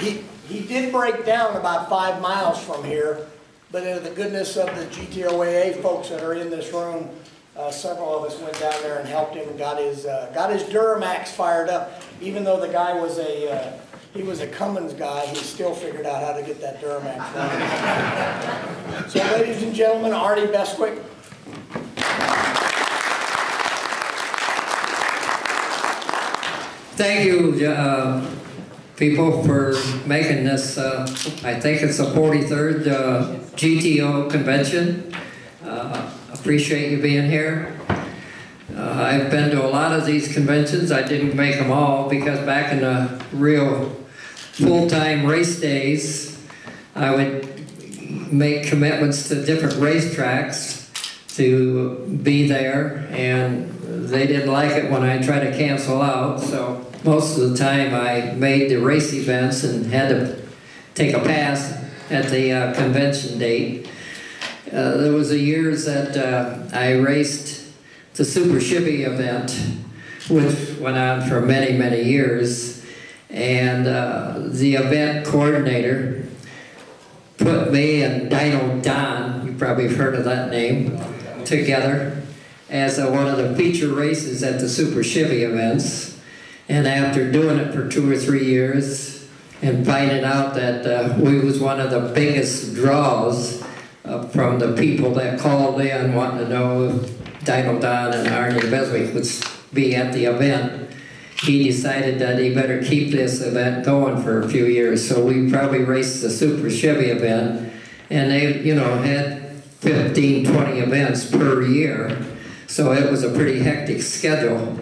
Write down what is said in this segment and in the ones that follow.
he, he did break down about five miles from here, but in the goodness of the GTOAA folks that are in this room, uh, several of us went down there and helped him and got his, uh, got his Duramax fired up. Even though the guy was a, uh, he was a Cummins guy, he still figured out how to get that Duramax. So ladies and gentlemen, Arnie Beswick. Thank you, uh, people, for making this, uh, I think it's the 43rd uh, GTO convention. Uh, appreciate you being here. Uh, I've been to a lot of these conventions. I didn't make them all because back in the real full-time race days, I would make commitments to different racetracks to be there, and they didn't like it when I tried to cancel out, so most of the time I made the race events and had to take a pass at the uh, convention date. Uh, there was a years that uh, I raced the Super Chevy event, which went on for many, many years. And uh, the event coordinator put me and Dyno Don, you probably have heard of that name, together as uh, one of the feature races at the Super Chevy events. And after doing it for two or three years and finding out that uh, we was one of the biggest draws uh, from the people that called in wanting to know if Dyno Don and Arnie Beswick would be at the event, he decided that he better keep this event going for a few years. So we probably raced the Super Chevy event, and they, you know, had 15, 20 events per year. So it was a pretty hectic schedule.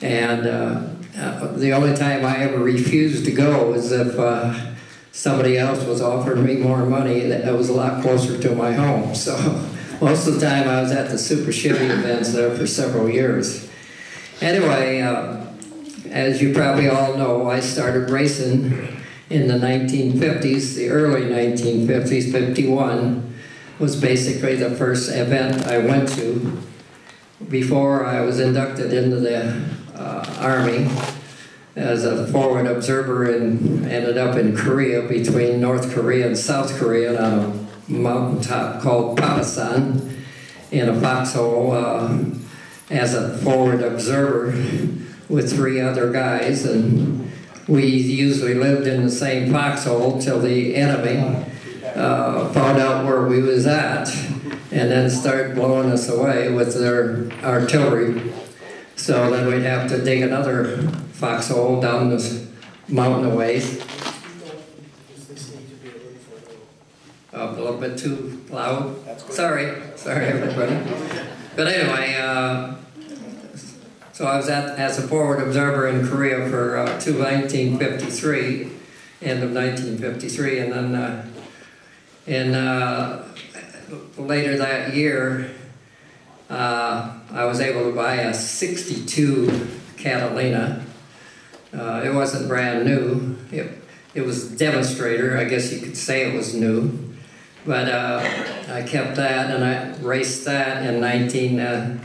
And uh, uh, the only time I ever refused to go was if uh, somebody else was offering me more money that was a lot closer to my home. So most of the time I was at the Super Chevy events there for several years. Anyway, uh, as you probably all know, I started racing in the 1950s, the early 1950s, 51 was basically the first event I went to before I was inducted into the Army as a forward observer and ended up in Korea between North Korea and South Korea on a mountaintop called Papasan in a foxhole uh, as a forward observer with three other guys. And we usually lived in the same foxhole till the enemy uh, found out where we was at and then started blowing us away with their artillery so then we'd have to dig another foxhole down this mountain a ways. a little bit too loud. Sorry, sorry everybody. But anyway, uh, so I was at, as a forward observer in Korea for uh, to 1953, end of 1953, and then uh, in uh, later that year, uh, I was able to buy a 62 Catalina. Uh, it wasn't brand new. It, it was demonstrator. I guess you could say it was new. But uh, I kept that and I raced that in 1960,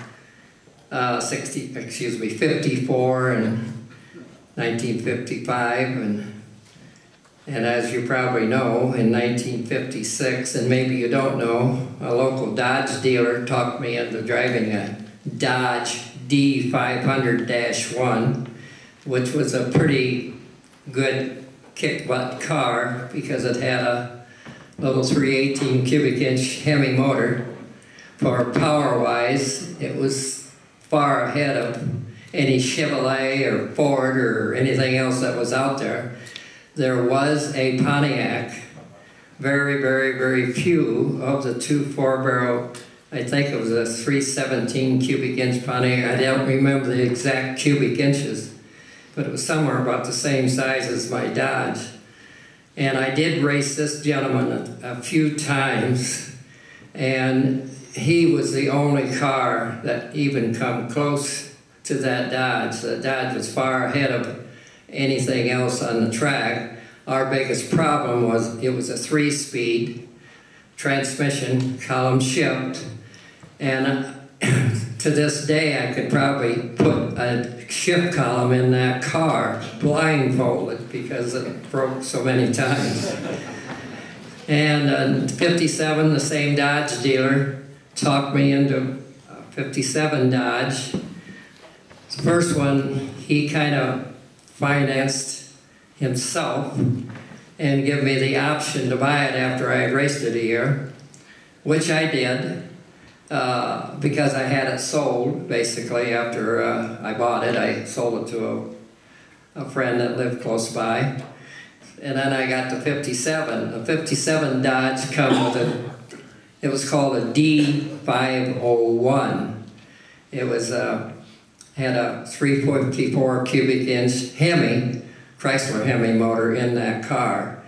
uh, uh, excuse me, 54 and 1955 and and as you probably know, in 1956, and maybe you don't know, a local Dodge dealer talked me into driving a Dodge D500-1, which was a pretty good kick-butt car because it had a little 318 cubic inch Hemi motor. For power-wise, it was far ahead of any Chevrolet or Ford or anything else that was out there there was a Pontiac, very, very, very few of the two four-barrel, I think it was a 317 cubic inch Pontiac. I don't remember the exact cubic inches, but it was somewhere about the same size as my Dodge. And I did race this gentleman a, a few times, and he was the only car that even come close to that Dodge. The Dodge was far ahead of anything else on the track. Our biggest problem was it was a three-speed transmission, column shift, and uh, to this day, I could probably put a shift column in that car blindfolded because it broke so many times. And in 57, the same Dodge dealer talked me into a 57 Dodge. The first one, he kind of financed himself and give me the option to buy it after I had raced it a year, which I did uh, because I had it sold basically after uh, I bought it. I sold it to a, a friend that lived close by. And then I got the 57. The 57 Dodge come with a, it was called a D501. It was uh, had a 354 cubic inch Hemi, Chrysler Hemi motor in that car.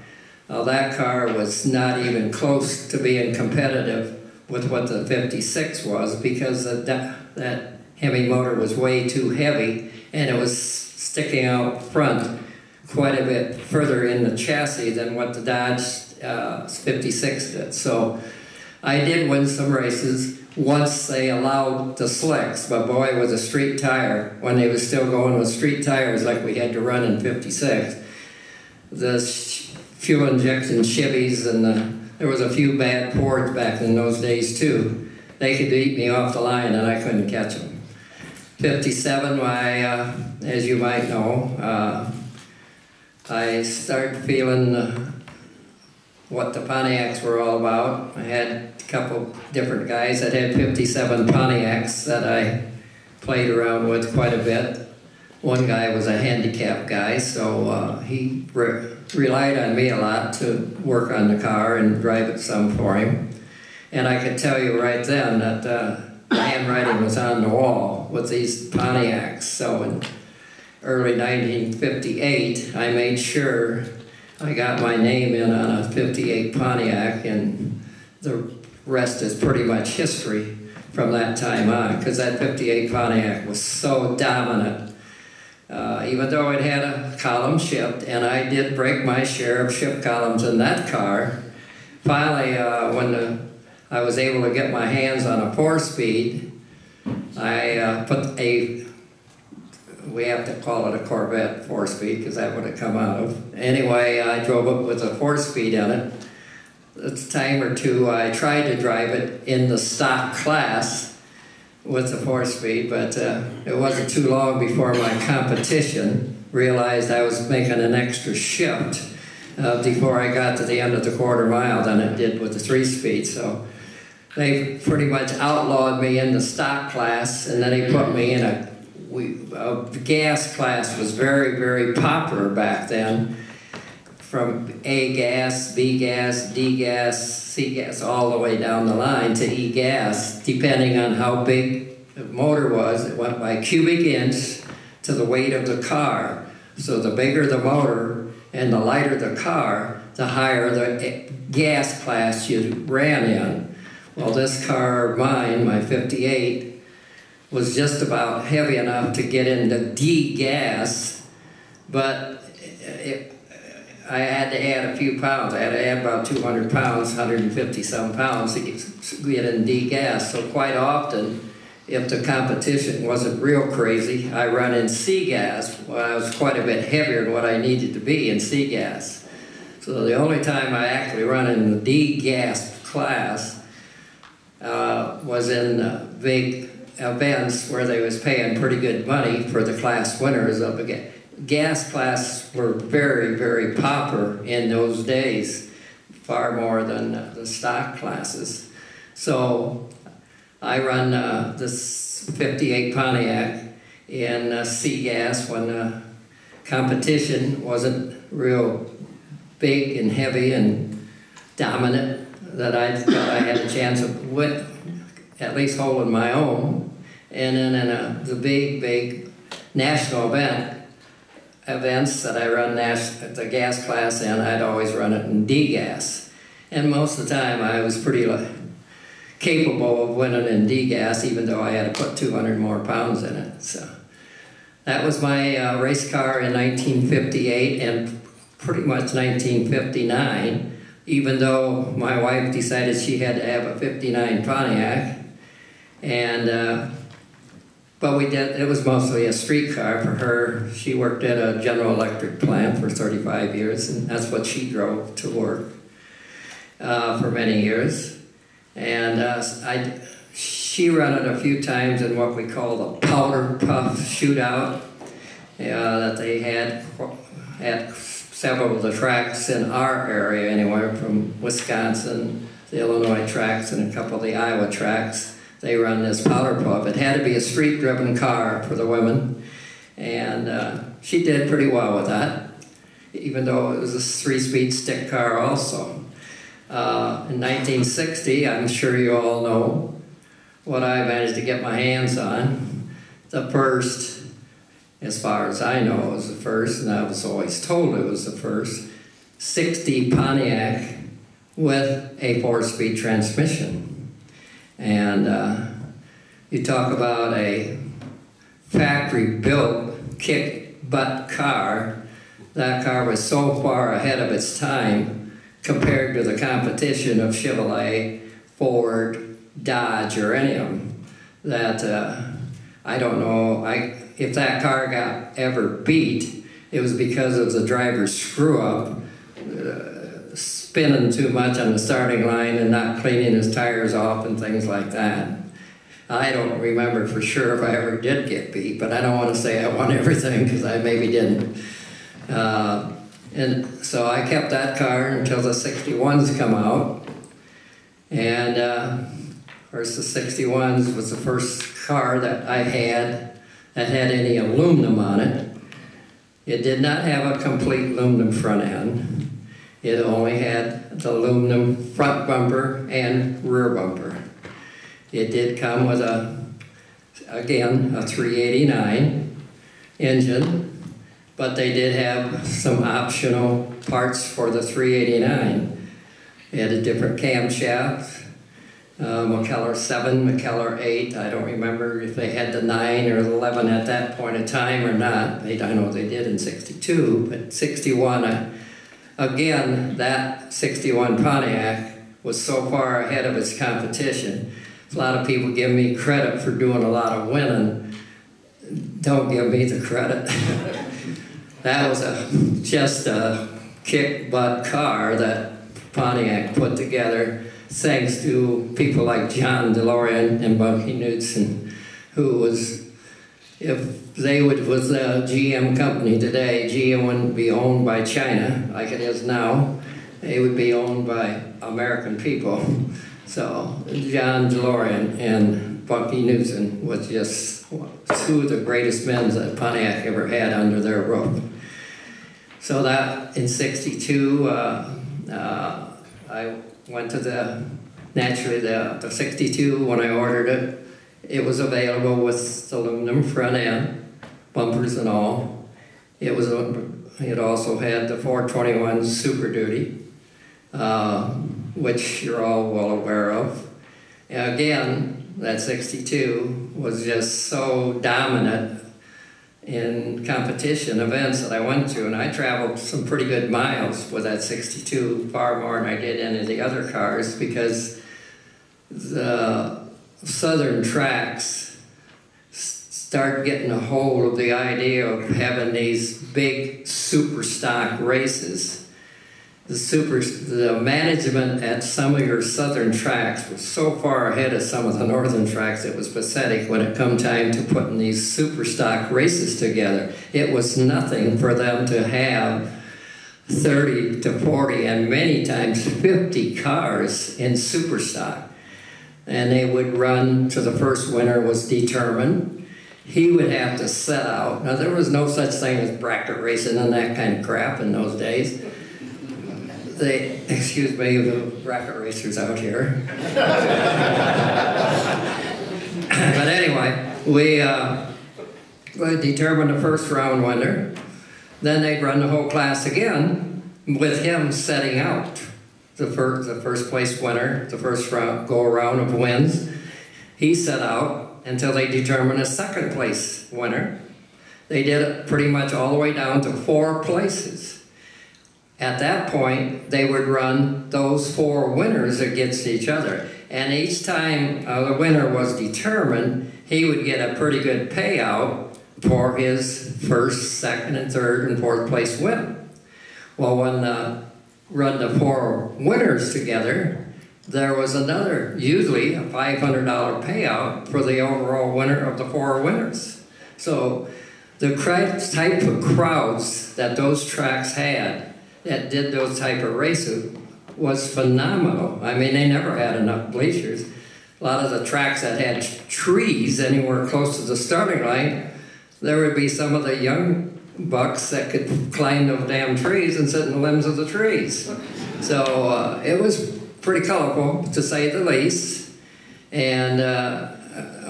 Now that car was not even close to being competitive with what the 56 was because that, that Hemi motor was way too heavy and it was sticking out front quite a bit further in the chassis than what the Dodge uh, 56 did. So I did win some races once they allowed the slicks, but boy, with a street tire, when they was still going with street tires like we had to run in 56, the fuel injection Chevys and the, there was a few bad Fords back in those days too. They could beat me off the line and I couldn't catch them. 57, why, uh, as you might know, uh, I started feeling uh, what the Pontiacs were all about. I had couple different guys that had 57 Pontiacs that I played around with quite a bit. One guy was a handicapped guy, so uh, he re relied on me a lot to work on the car and drive it some for him. And I could tell you right then that uh, the handwriting was on the wall with these Pontiacs. So in early 1958, I made sure I got my name in on a 58 Pontiac, and the rest is pretty much history from that time on, because that 58 Pontiac was so dominant. Uh, even though it had a column shift, and I did break my share of shift columns in that car, finally, uh, when the, I was able to get my hands on a four speed, I uh, put a we have to call it a Corvette four speed because that would have come out of. Anyway, I drove it with a four speed in it. A time or two, I tried to drive it in the stock class with the four speed, but uh, it wasn't too long before my competition realized I was making an extra shift uh, before I got to the end of the quarter mile than it did with the three speed. So they pretty much outlawed me in the stock class, and then they put me in a we, gas class was very, very popular back then. From A gas, B gas, D gas, C gas, all the way down the line to E gas, depending on how big the motor was. It went by cubic inch to the weight of the car. So the bigger the motor and the lighter the car, the higher the eh, gas class you ran in. Well, this car, mine, my 58, was just about heavy enough to get into D gas, but eh, it, I had to add a few pounds. I had to add about 200 pounds, 150 some pounds to get in D gas. So quite often, if the competition wasn't real crazy, I run in C gas. Well, I was quite a bit heavier than what I needed to be in C gas. So the only time I actually run in the D gas class uh, was in uh, big events where they was paying pretty good money for the class winners of the gas class were very very popular in those days far more than uh, the stock classes so I run uh, this 58 Pontiac in uh, C gas when the competition wasn't real big and heavy and dominant that I thought I had a chance of at least holding my own. And then in a, the big, big national event, events that I run the gas class in, I'd always run it in D-gas. And most of the time I was pretty capable of winning in D-gas, even though I had to put 200 more pounds in it. So that was my uh, race car in 1958 and pretty much 1959 even though my wife decided she had to have a 59 Pontiac. And uh, But we did, it was mostly a streetcar for her. She worked at a General Electric plant for 35 years, and that's what she drove to work uh, for many years. And uh, I, she ran it a few times in what we call the powder puff shootout uh, that they had at several of the tracks in our area, anywhere from Wisconsin, the Illinois tracks, and a couple of the Iowa tracks they run this powder puff. It had to be a street driven car for the women, and uh, she did pretty well with that, even though it was a three speed stick car also. Uh, in 1960, I'm sure you all know what I managed to get my hands on. The first, as far as I know, was the first, and I was always told it was the first, 60 Pontiac with a four speed transmission. And uh, you talk about a factory built kick butt car. That car was so far ahead of its time compared to the competition of Chevrolet, Ford, Dodge, or any of them that uh, I don't know I, if that car got ever beat, it was because of the driver's screw up. Uh, spinning too much on the starting line and not cleaning his tires off and things like that. I don't remember for sure if I ever did get beat, but I don't want to say I won everything because I maybe didn't. Uh, and so I kept that car until the 61s come out. And uh, of course, the 61s was the first car that I had that had any aluminum on it. It did not have a complete aluminum front end. It only had the aluminum front bumper and rear bumper. It did come with a, again, a 389 engine, but they did have some optional parts for the 389. It had a different camshaft, uh, McKellar 7, McKellar 8. I don't remember if they had the 9 or 11 at that point in time or not. I don't know they did in 62, but 61, I, Again, that 61 Pontiac was so far ahead of its competition. A lot of people give me credit for doing a lot of winning. Don't give me the credit. that was a just a kick butt car that Pontiac put together thanks to people like John DeLorean and Bunkie Knudsen, who was if they would, was a GM company today, GM wouldn't be owned by China like it is now. It would be owned by American people. So John DeLorean and Bunkie Knudsen was just two of the greatest men that Pontiac ever had under their roof. So that in '62, uh, uh, I went to the naturally the, the '62 when I ordered it. It was available with aluminum front end, bumpers and all. It was it also had the 421 Super Duty, uh, which you're all well aware of. And again, that 62 was just so dominant in competition events that I went to, and I traveled some pretty good miles with that 62, far more than I did any of the other cars because the southern tracks start getting a hold of the idea of having these big super stock races. The super, the management at some of your southern tracks was so far ahead of some of the northern tracks it was pathetic when it come time to putting these super stock races together. It was nothing for them to have 30 to 40 and many times 50 cars in super stock and they would run to the first winner was determined. He would have to set out. Now, there was no such thing as bracket racing and that kind of crap in those days. They, excuse me, the bracket racers out here. but anyway, we, uh, we determined the first round winner. Then they'd run the whole class again with him setting out the first, the first place winner, the first round, go around of wins. He set out until they determined a second place winner. They did it pretty much all the way down to four places. At that point, they would run those four winners against each other. And each time uh, the winner was determined, he would get a pretty good payout for his first, second, and third, and fourth place win. Well, when uh, run the four winners together, there was another, usually a $500 payout for the overall winner of the four winners. So the type of crowds that those tracks had that did those type of races was phenomenal. I mean, they never had enough bleachers. A lot of the tracks that had trees anywhere close to the starting line, there would be some of the young bucks that could climb those damn trees and sit in the limbs of the trees. So uh, it was pretty colorful, to say the least. And uh,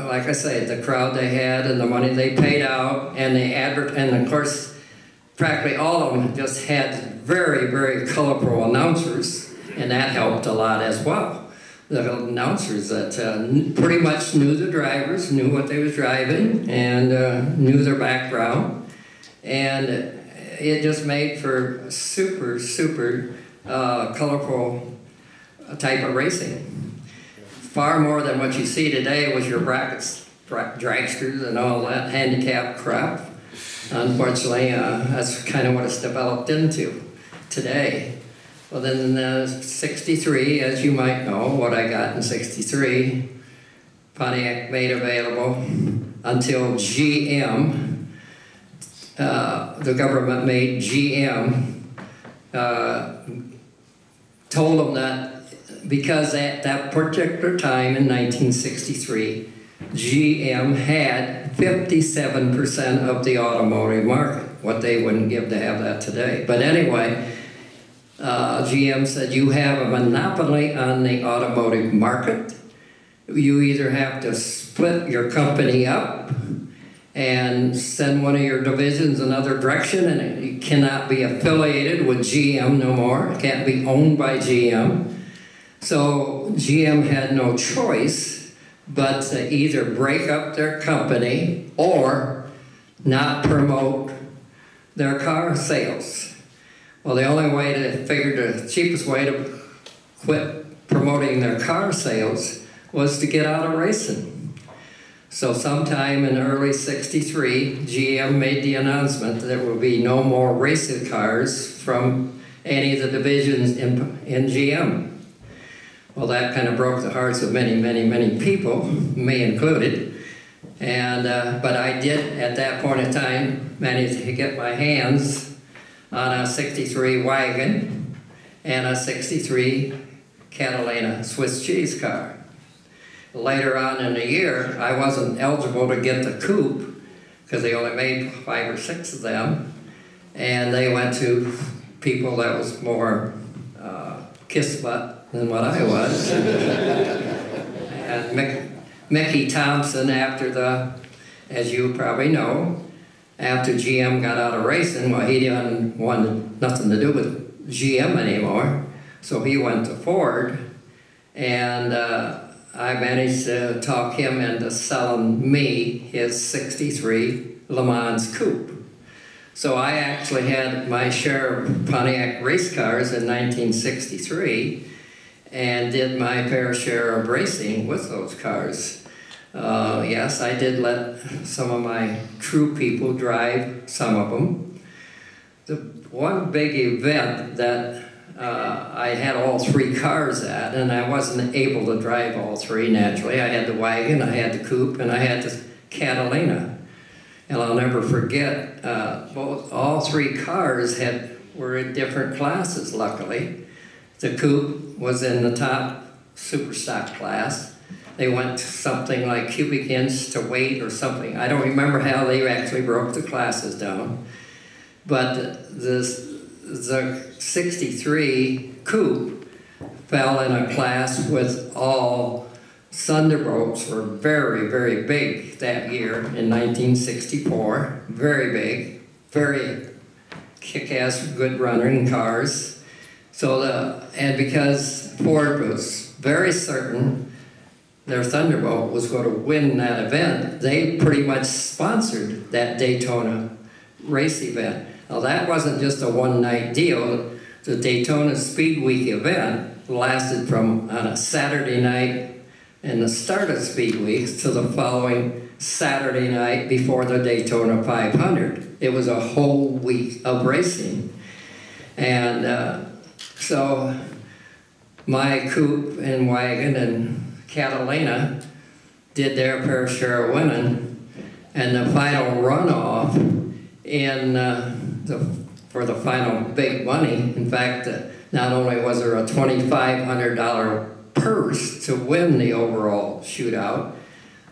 like I say, the crowd they had and the money they paid out, and the advert, and of course, practically all of them just had very, very colorful announcers, and that helped a lot as well. The announcers that uh, pretty much knew the drivers, knew what they was driving, and uh, knew their background, and it just made for super, super uh, colorful type of racing. Far more than what you see today with your brackets, dragsters, and all that handicap crap. Unfortunately, uh, that's kind of what it's developed into today. Well, then in uh, 63, as you might know, what I got in 63, Pontiac made available until GM, uh, the government made GM, uh, told them that because at that particular time in 1963, GM had 57% of the automotive market, what they wouldn't give to have that today. But anyway, uh, GM said you have a monopoly on the automotive market. You either have to split your company up and send one of your divisions another direction, and it cannot be affiliated with GM no more. It can't be owned by GM. So GM had no choice but to either break up their company or not promote their car sales. Well, the only way to figure the cheapest way to quit promoting their car sales was to get out of racing. So sometime in early 63, GM made the announcement that there will be no more racing cars from any of the divisions in, in GM. Well, that kind of broke the hearts of many, many, many people, me included. And uh, but I did at that point in time manage to get my hands on a 63 wagon and a 63 Catalina Swiss cheese car. Later on in the year, I wasn't eligible to get the coupe because they only made five or six of them, and they went to people that was more uh, kiss butt than what I was. and Mick, Mickey Thompson, after the, as you probably know, after GM got out of racing, well, he didn't want nothing to do with GM anymore, so he went to Ford, and. Uh, I managed to talk him into selling me his 63 Le Mans Coupe. So I actually had my share of Pontiac race cars in 1963 and did my fair share of racing with those cars. Uh, yes, I did let some of my true people drive some of them. The one big event that uh, I had all three cars at, and I wasn't able to drive all three naturally. I had the wagon, I had the coupe, and I had the Catalina. And I'll never forget, uh, both, all three cars had were in different classes, luckily. The coupe was in the top super stock class. They went something like cubic inch to weight or something. I don't remember how they actually broke the classes down. But this the 63 coupe fell in a class with all Thunderbolts were very, very big that year in 1964. Very big, very kick-ass, good running cars. So the and because Ford was very certain their Thunderbolt was going to win that event, they pretty much sponsored that Daytona race event. Now that wasn't just a one-night deal. the Daytona Speed Week event lasted from on a Saturday night and the start of Speed Week to the following Saturday night before the Daytona 500. It was a whole week of racing. And uh, so my coupe and wagon and Catalina did their fair share of winning. And the final runoff in uh, the, for the final big money, in fact, uh, not only was there a $2,500 purse to win the overall shootout,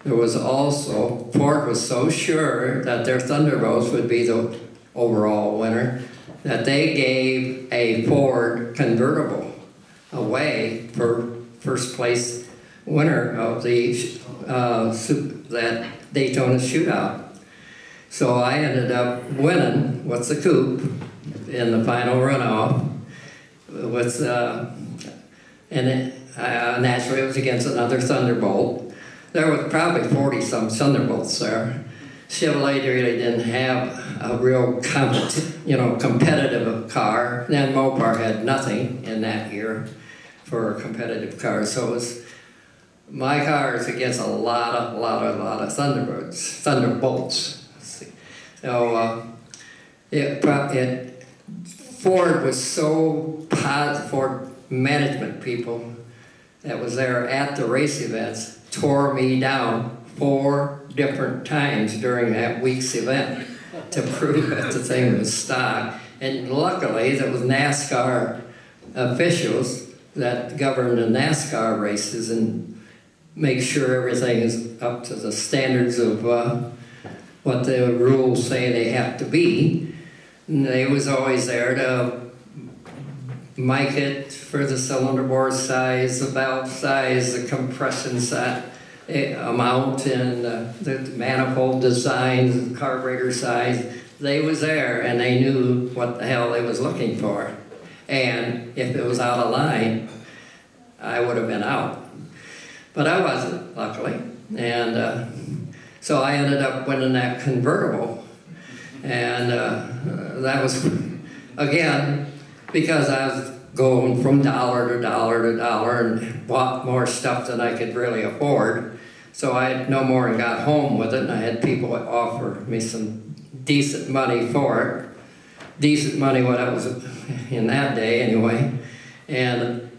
there was also, Ford was so sure that their Thunderbolts would be the overall winner that they gave a Ford convertible away for first place winner of the uh, that Daytona shootout. So I ended up winning what's the coupe in the final runoff. With uh, and it, uh, naturally it was against another Thunderbolt. There was probably 40 some Thunderbolts there. Chevrolet really didn't have a real you know competitive car. Then Mopar had nothing in that year for a competitive car. So it was my car is against a lot of, lot of, lot of Thunderbirds, Thunderbolts. So uh, it, it, Ford was so positive, Ford management people that was there at the race events tore me down four different times during that week's event to prove that the thing was stock. And luckily, there was NASCAR officials that govern the NASCAR races and make sure everything is up to the standards of uh, what the rules say they have to be. And they was always there to mic it for the cylinder bore size, the valve size, the compression set eh, amount, and the manifold design, the carburetor size. They was there and they knew what the hell they was looking for. And if it was out of line, I would have been out. But I wasn't, luckily. And uh, so I ended up winning that convertible. And uh, that was, again, because I was going from dollar to dollar to dollar and bought more stuff than I could really afford. So I had no more and got home with it, and I had people offer me some decent money for it. Decent money, what I was in that day anyway. And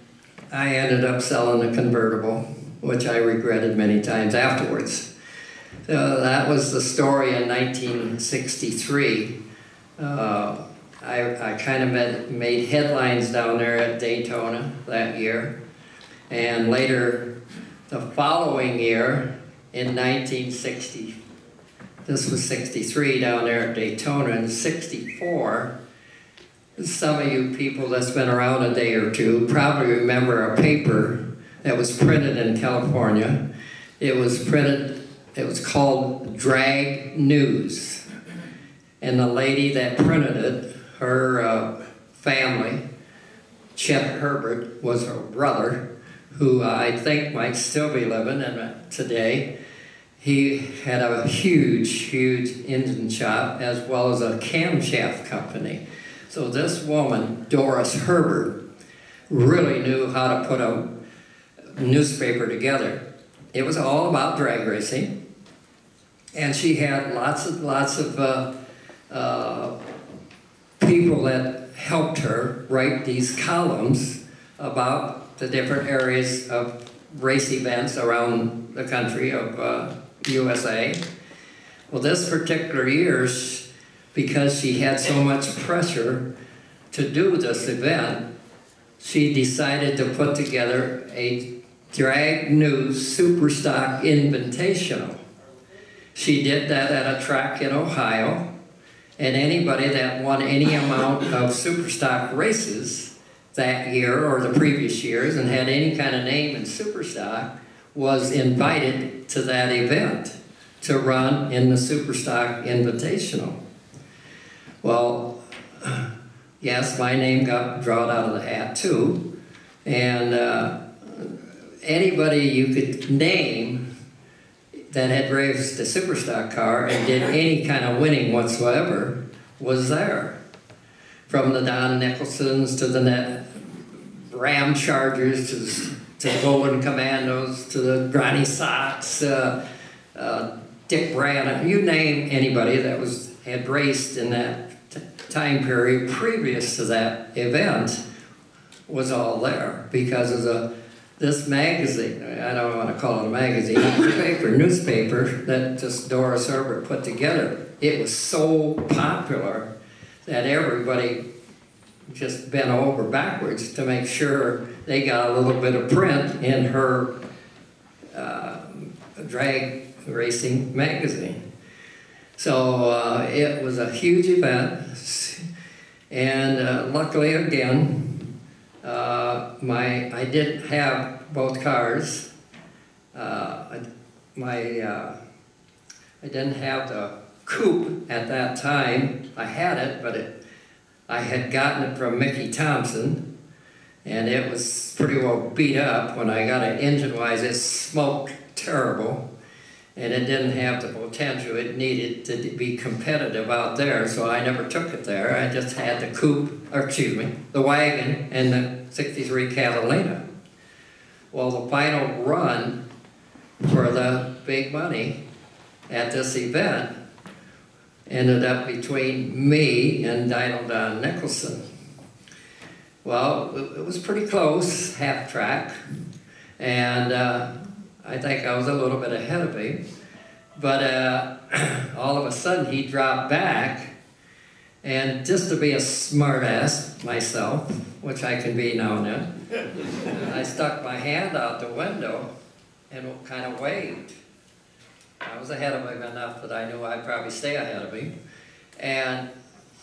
I ended up selling the convertible, which I regretted many times afterwards. So that was the story in 1963. Uh, I, I kind of made, made headlines down there at Daytona that year. And later, the following year, in 1960, this was 63 down there at Daytona, in 64, some of you people that's been around a day or two probably remember a paper that was printed in California. It was printed, it was called Drag News. And the lady that printed it, her uh, family, Chet Herbert, was her brother, who I think might still be living today. He had a huge, huge engine shop as well as a camshaft company. So this woman, Doris Herbert, really knew how to put a newspaper together. It was all about drag racing, and she had lots of lots of uh, uh, people that helped her write these columns about the different areas of race events around the country of uh, USA. Well, this particular year, because she had so much pressure to do this event, she decided to put together a drag news superstock invitational. She did that at a track in Ohio, and anybody that won any amount of superstock races that year or the previous years and had any kind of name in superstock was invited to that event to run in the superstock invitational. Well, yes, my name got drawn out of the hat too. And uh, anybody you could name that had raced a superstock car and did any kind of winning whatsoever was there. from the Don Nicholsons to the net Ramchargers to, to the Golden Commandos to the Granny Sox, uh, uh, Dick Brannan, you name anybody that was had raced in that time period previous to that event was all there because of the this magazine. I don't want to call it a magazine, paper, newspaper that just Doris Herbert put together. It was so popular that everybody just bent over backwards to make sure they got a little bit of print in her uh, drag racing magazine. So uh, it was a huge event, and uh, luckily again, uh, my I did have both cars. Uh, my uh, I didn't have the coupe at that time. I had it, but it I had gotten it from Mickey Thompson, and it was pretty well beat up. When I got it engine-wise, it smoked terrible, and it didn't have the potential it needed to be competitive out there, so I never took it there. I just had the coupe, or excuse me, the wagon and the 63 Catalina. Well, the final run for the big money at this event ended up between me and Dyno Don Nicholson. Well, it was pretty close, half track, and uh, I think I was a little bit ahead of him. But uh, all of a sudden, he dropped back, and just to be a smartass myself, which I can be now and then, I stuck my hand out the window and kind of waved. I was ahead of him enough that I knew I'd probably stay ahead of him. And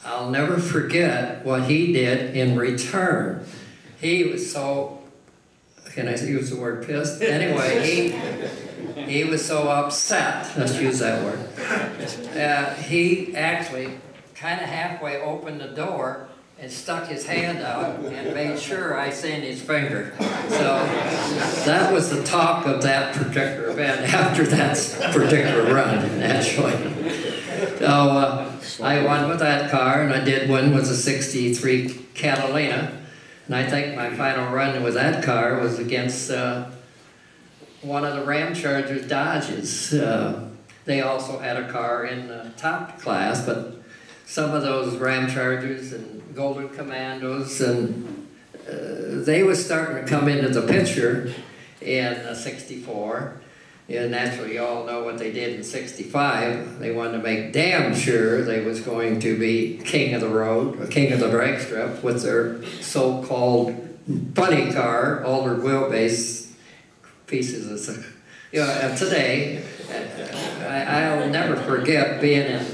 I'll never forget what he did in return. He was so, can I use the word pissed? Anyway, he, he was so upset, let's use that word. Uh, he actually kind of halfway opened the door and stuck his hand out and made sure I seen his finger. So that was the talk of that particular event after that particular run, actually. So uh, I won with that car, and I did win with a 63 Catalina. And I think my final run with that car was against uh, one of the Ramchargers Dodges. Uh, they also had a car in the top class, but some of those Ramchargers and Golden Commandos, and uh, they were starting to come into the picture in uh, 64. And naturally, you all know what they did in 65. They wanted to make damn sure they was going to be king of the road, king of the drag strip, with their so-called funny car, older wheelbase pieces of, you know, and today, uh, I, I'll never forget being in,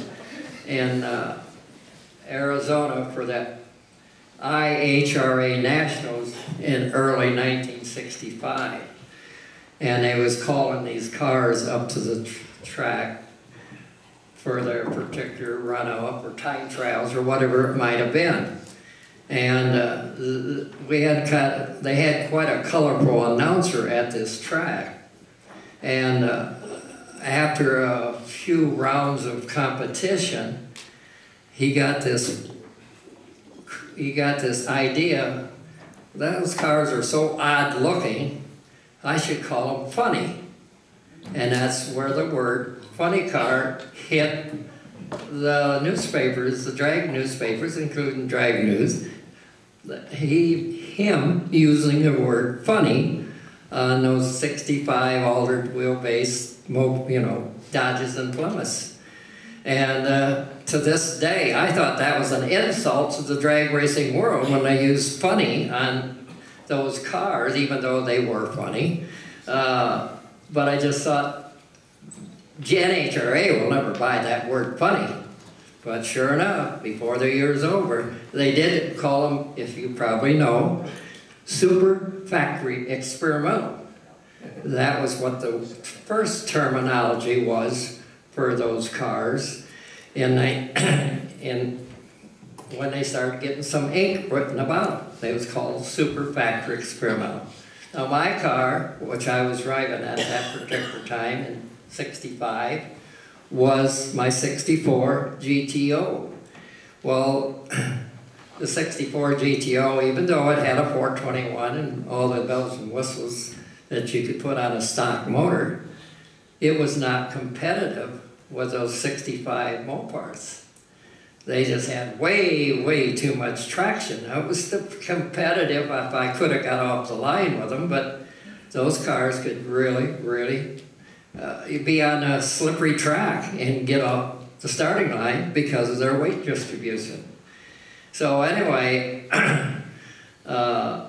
in uh, Arizona for that AHRA Nationals in early 1965. And they was calling these cars up to the tr track for their particular run-up or time trials or whatever it might have been. And uh, we had kind of, they had quite a colorful announcer at this track. And uh, after a few rounds of competition, he got this he got this idea those cars are so odd looking I should call them funny. And that's where the word funny car hit the newspapers the drag newspapers including drag news. He him using the word funny on those 65 altered wheelbase you know Dodges and Plymouths. And uh, to this day, I thought that was an insult to the drag racing world when they used funny on those cars, even though they were funny. Uh, but I just thought, NHRA will never buy that word funny. But sure enough, before the year's over, they did call them, if you probably know, super factory experimental. That was what the first terminology was for those cars. And, I, and when they started getting some ink written about them, they was called Super Factory Experimental. Now my car, which I was driving at that particular time in 65, was my 64 GTO. Well, the 64 GTO, even though it had a 421 and all the bells and whistles that you could put on a stock motor, it was not competitive with those 65 Mopars. They just had way, way too much traction. It was competitive if I could have got off the line with them, but those cars could really, really uh, be on a slippery track and get off the starting line because of their weight distribution. So anyway, uh,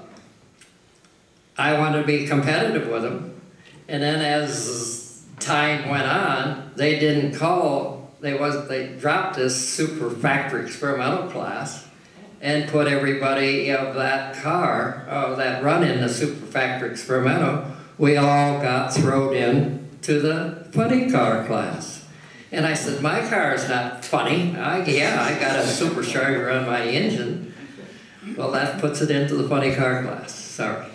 I wanted to be competitive with them, and then as time went on, they didn't call. They was they dropped this super factory experimental class and put everybody of that car, of that run in the super factory experimental, we all got thrown in to the funny car class. And I said, my car is not funny. I, yeah, I got a supercharger on my engine. Well, that puts it into the funny car class. Sorry.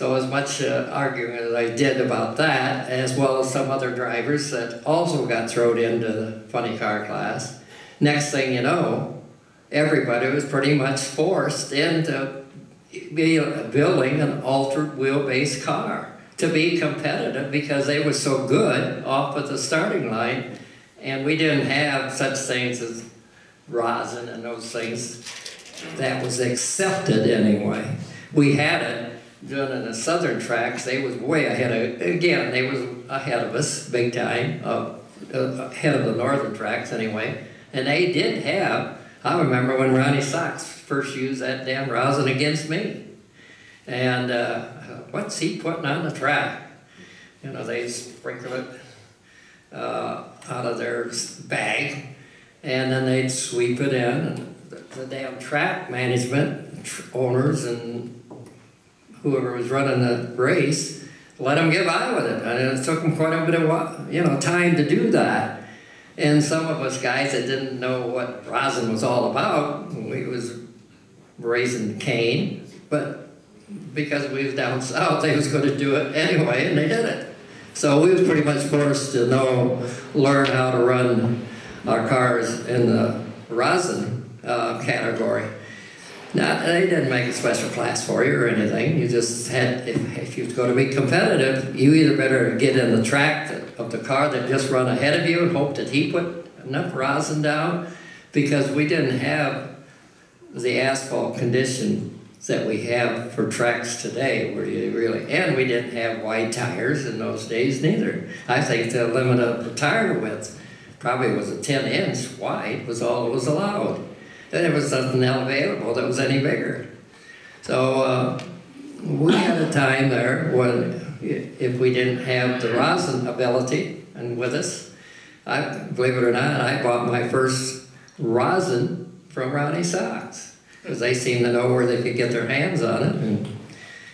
So as much uh, arguing as I did about that, as well as some other drivers that also got thrown into the funny car class, next thing you know, everybody was pretty much forced into building an altered wheelbase car to be competitive because they were so good off at the starting line. And we didn't have such things as rosin and those things. That was accepted anyway. We had it doing in the southern tracks. They was way ahead of, again, they was ahead of us big time, uh, uh, ahead of the northern tracks anyway. And they did have, I remember when Ronnie Sox first used that damn rosin against me. And uh, what's he putting on the track? You know, they sprinkle it uh, out of their bag, and then they'd sweep it in. And the, the damn track management owners and whoever was running the race let them get by with it. And it took them quite a bit of you know time to do that. And some of us guys that didn't know what rosin was all about, we was raising Cain, but because we was down south, they was going to do it anyway, and they did it. So we was pretty much forced to know, learn how to run our cars in the rosin uh, category. Now, uh, they didn't make a special class for you or anything. You just had, if, if you're going to be competitive, you either better get in the track of the car that just run ahead of you and hope that he put enough rosin down, because we didn't have the asphalt condition that we have for tracks today, where you really, and we didn't have wide tires in those days neither. I think the limit of the tire width probably was a 10 inch wide was all that was allowed. There was nothing available that was any bigger. So uh, we had a time there when if we didn't have the rosin ability and with us, I believe it or not, I bought my first rosin from Ronnie Sox because they seemed to know where they could get their hands on it. And,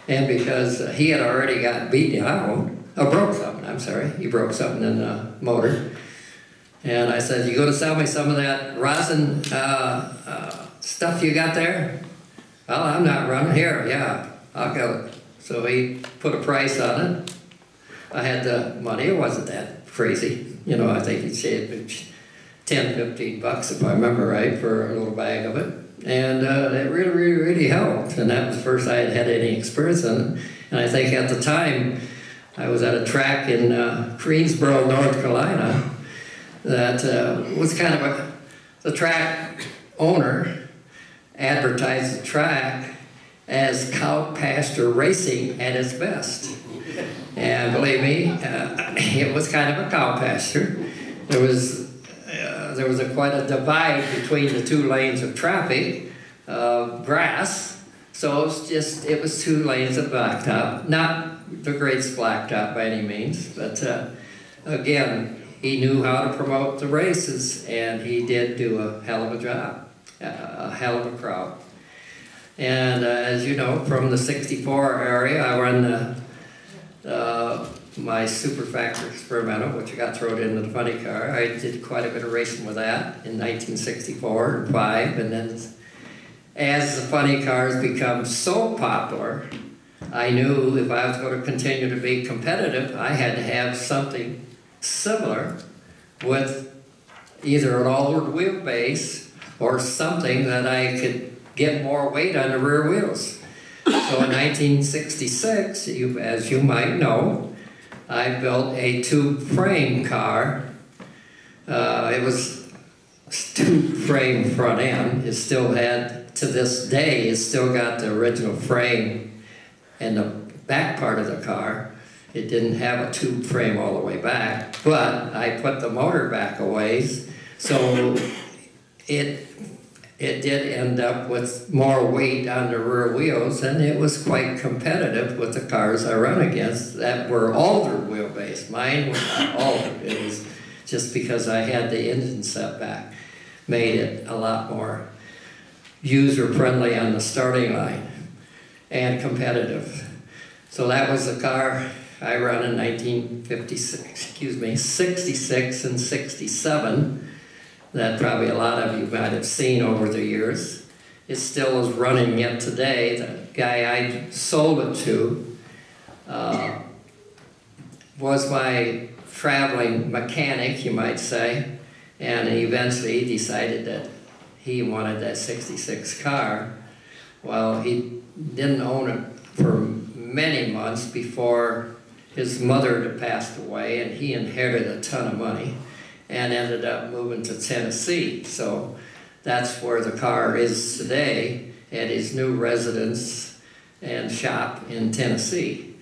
and because he had already got beat down, or broke something, I'm sorry, he broke something in the motor. And I said, you going to sell me some of that rosin uh, uh, stuff you got there? Well, I'm not running here. Yeah, I'll go. So he put a price on it. I had the money. It wasn't that crazy. You know, I think he said 10, 15 bucks, if I remember right, for a little bag of it and uh, it really, really, really helped. And that was the first I had had any experience in it. And I think at the time, I was at a track in uh, Greensboro, North Carolina, that uh, was kind of a, the track owner advertised the track as cow pasture racing at its best. And believe me, uh, it was kind of a cow pasture. There was there was a, quite a divide between the two lanes of traffic, uh, grass. So it was just, it was two lanes of blacktop. Not the greatest blacktop by any means, but uh, again, he knew how to promote the races, and he did do a hell of a job, a hell of a crowd. And uh, as you know, from the 64 area, I run the uh, my Super Factory Experimental, which got thrown into the funny car. I did quite a bit of racing with that in 1964 and 5, and then as the funny cars become so popular, I knew if I was going to continue to be competitive, I had to have something similar with either an altered wheelbase or something that I could get more weight on the rear wheels. So in 1966, you, as you might know, I built a tube frame car. Uh, it was tube frame front end. It still had, to this day, it still got the original frame and the back part of the car. It didn't have a tube frame all the way back, but I put the motor back a ways, so it it did end up with more weight on the rear wheels, and it was quite competitive with the cars I run against that were altered wheelbase. Mine was not older. It was just because I had the engine set back, made it a lot more user friendly on the starting line and competitive. So that was the car I run in 1956, excuse me, 66 and 67 that probably a lot of you might have seen over the years. It still is running yet today. The guy I sold it to uh, was my traveling mechanic, you might say, and eventually he decided that he wanted that 66 car. Well, he didn't own it for many months before his mother had passed away, and he inherited a ton of money and ended up moving to Tennessee. So that's where the car is today at his new residence and shop in Tennessee.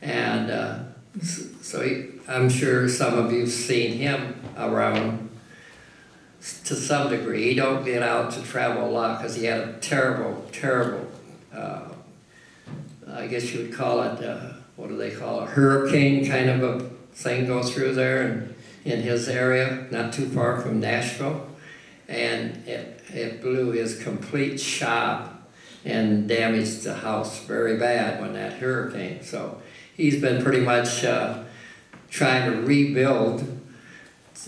And uh, so he, I'm sure some of you've seen him around to some degree. He don't get out to travel a lot because he had a terrible, terrible, uh, I guess you would call it, uh, what do they call it, hurricane kind of a thing go through there. In his area, not too far from Nashville, and it, it blew his complete shop and damaged the house very bad when that hurricane. So he's been pretty much uh, trying to rebuild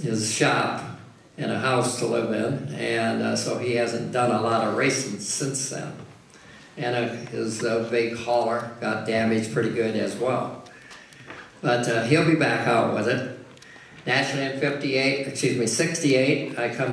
his shop and a house to live in, and uh, so he hasn't done a lot of racing since then. And uh, his uh, big hauler got damaged pretty good as well. But uh, he'll be back out with it. Naturally in 58, excuse me, 68, I come